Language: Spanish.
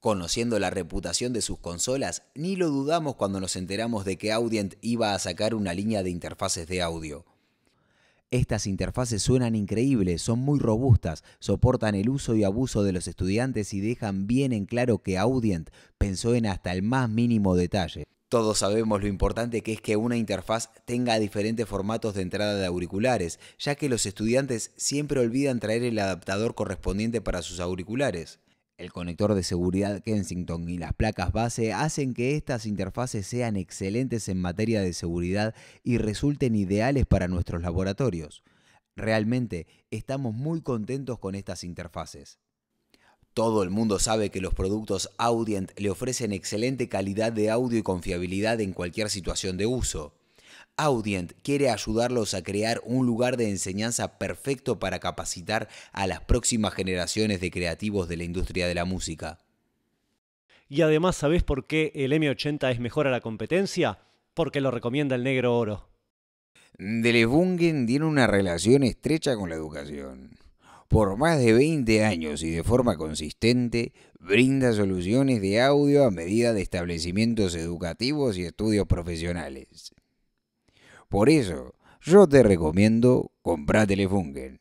Conociendo la reputación de sus consolas, ni lo dudamos cuando nos enteramos de que Audient iba a sacar una línea de interfaces de audio. Estas interfaces suenan increíbles, son muy robustas, soportan el uso y abuso de los estudiantes y dejan bien en claro que Audient pensó en hasta el más mínimo detalle. Todos sabemos lo importante que es que una interfaz tenga diferentes formatos de entrada de auriculares, ya que los estudiantes siempre olvidan traer el adaptador correspondiente para sus auriculares. El conector de seguridad Kensington y las placas base hacen que estas interfaces sean excelentes en materia de seguridad y resulten ideales para nuestros laboratorios. Realmente estamos muy contentos con estas interfaces. Todo el mundo sabe que los productos Audient le ofrecen excelente calidad de audio y confiabilidad en cualquier situación de uso. Audient quiere ayudarlos a crear un lugar de enseñanza perfecto para capacitar a las próximas generaciones de creativos de la industria de la música. Y además, ¿sabés por qué el M80 es mejor a la competencia? Porque lo recomienda el negro oro. Delefungen tiene una relación estrecha con la educación. Por más de 20 años y de forma consistente, brinda soluciones de audio a medida de establecimientos educativos y estudios profesionales. Por eso, yo te recomiendo comprar Telefungen.